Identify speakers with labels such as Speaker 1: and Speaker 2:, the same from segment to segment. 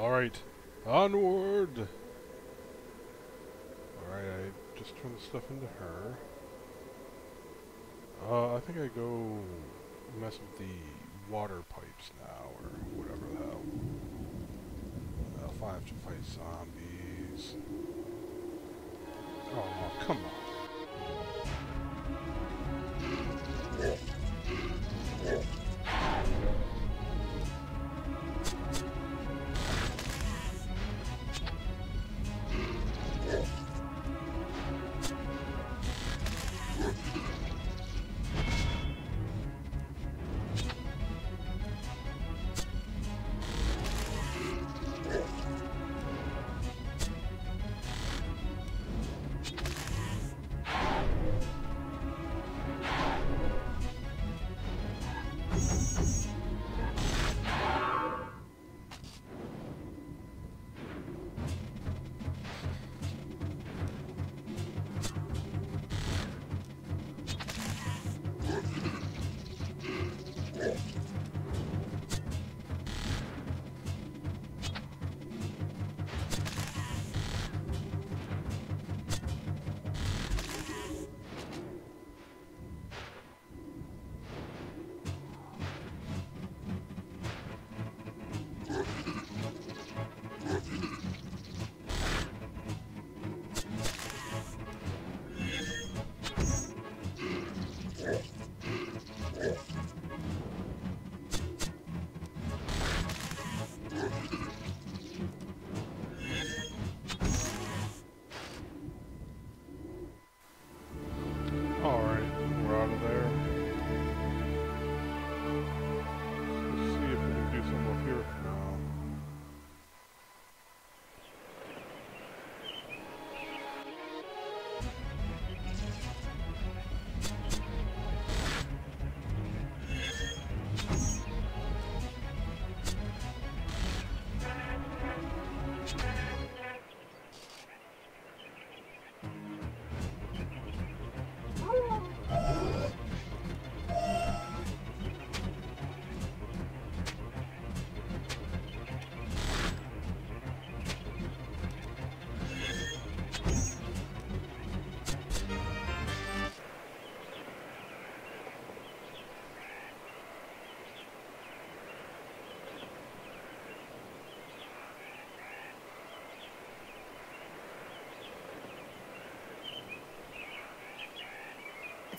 Speaker 1: Alright, onward! Alright, I just turned the stuff into her. Uh, I think I go mess with the water pipes now, or whatever the hell. Uh, if I have to fight zombies.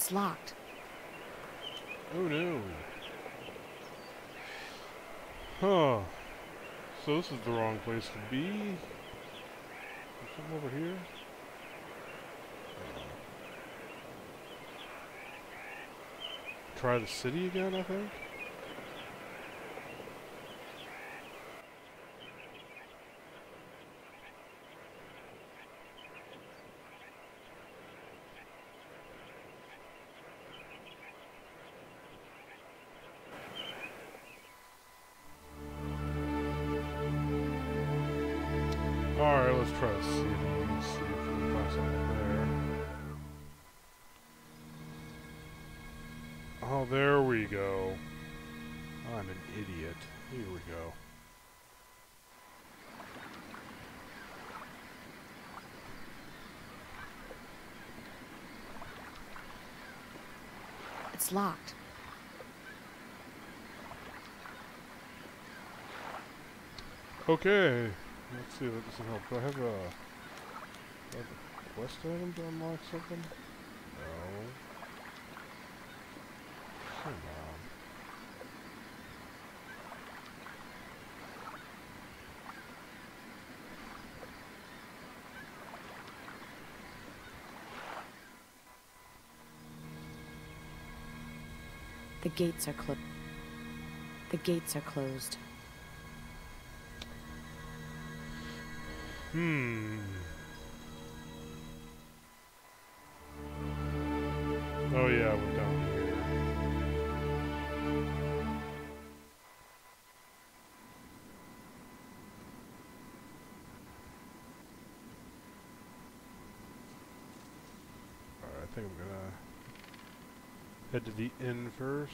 Speaker 2: It's locked.
Speaker 1: Oh no. Huh. So this is the wrong place to be. There's something over here. Try the city again, I think. Alright, let's try the city. Let's see if we can find something there. Oh, there we go. Oh, I'm an idiot. Here we go.
Speaker 2: It's locked.
Speaker 1: Okay. Let's see if this can help. Do I have a, do I have a quest item to unlock something? No. Come on.
Speaker 2: The gates are closed. The gates are closed.
Speaker 1: Hmm. Oh yeah, we're down here. Alright, I think I'm gonna head to the inn first.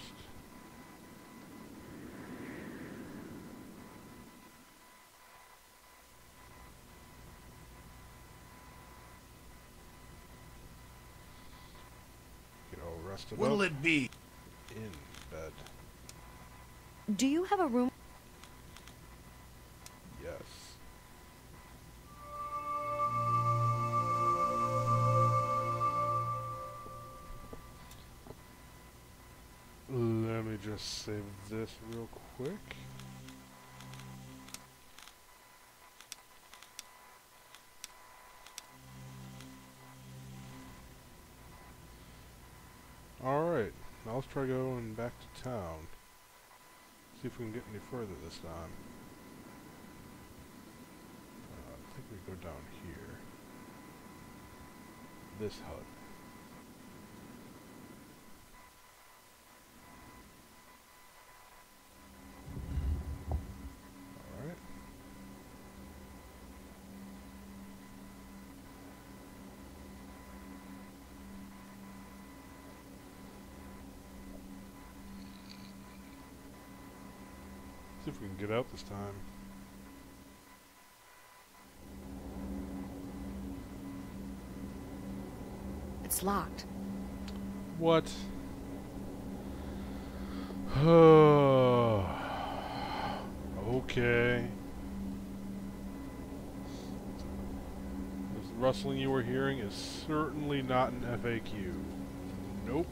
Speaker 1: Rested
Speaker 3: What'll
Speaker 1: up
Speaker 3: it be?
Speaker 1: in bed.
Speaker 2: Do you have a room?
Speaker 1: Yes. Let me just save this real quick. Let's try going back to town. See if we can get any further this time. Uh, I think we go down here. This hut. Alright. See if we can get out this time.
Speaker 2: It's locked.
Speaker 1: What? okay. This rustling you were hearing is certainly not an FAQ. Nope.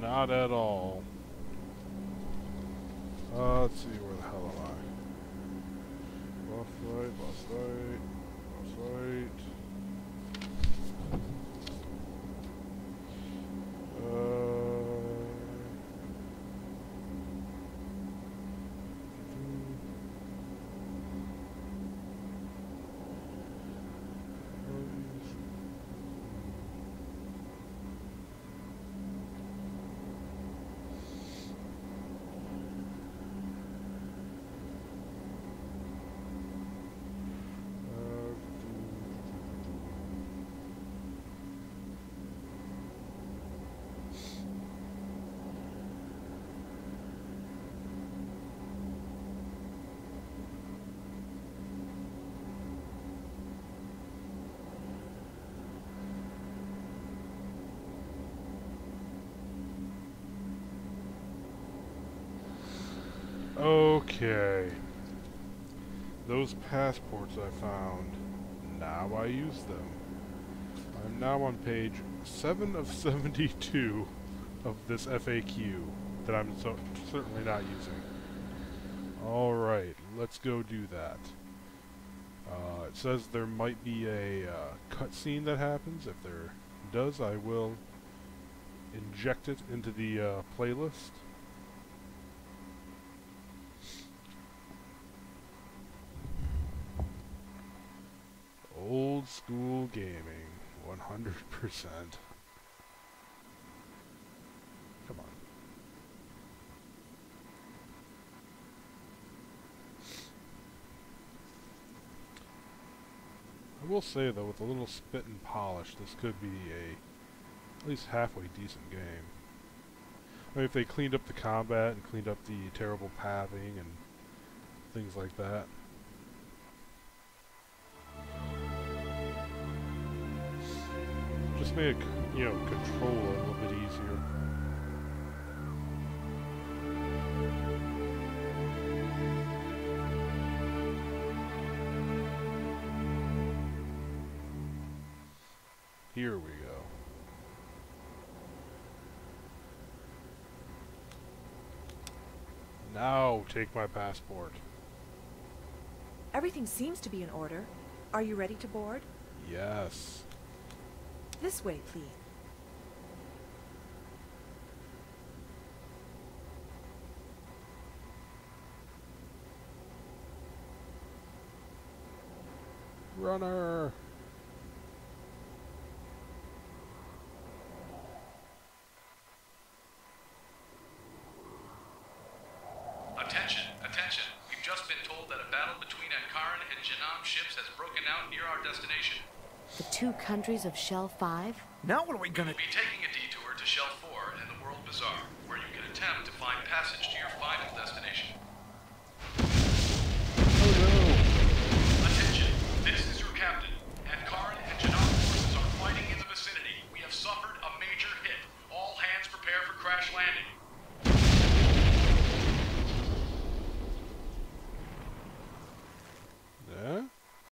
Speaker 1: Not at all. Uh, let's see, where the hell am I? Boss fight, boss fight, boss fight. Okay. Those passports I found, now I use them. I'm now on page 7 of 72 of this FAQ that I'm so certainly not using. Alright, let's go do that. Uh, it says there might be a uh, cutscene that happens. If there does, I will inject it into the uh, playlist. Old school gaming, 100%. Come on. I will say though, with a little spit and polish, this could be a at least halfway decent game. I mean, if they cleaned up the combat and cleaned up the terrible pathing and things like that. Just make, you know, control a little bit easier. Here we go. Now take my passport.
Speaker 4: Everything seems to be in order. Are you ready to board?
Speaker 1: Yes.
Speaker 4: This way, please.
Speaker 1: Runner!
Speaker 5: Attention, attention. We've just been told that a battle between Ankaran and Janam ships has broken out near our destination.
Speaker 2: The two countries of Shell 5?
Speaker 3: Now what are we gonna
Speaker 5: We'll be taking a detour to Shell 4 and the World Bazaar, where you can attempt to find passage to your final destination.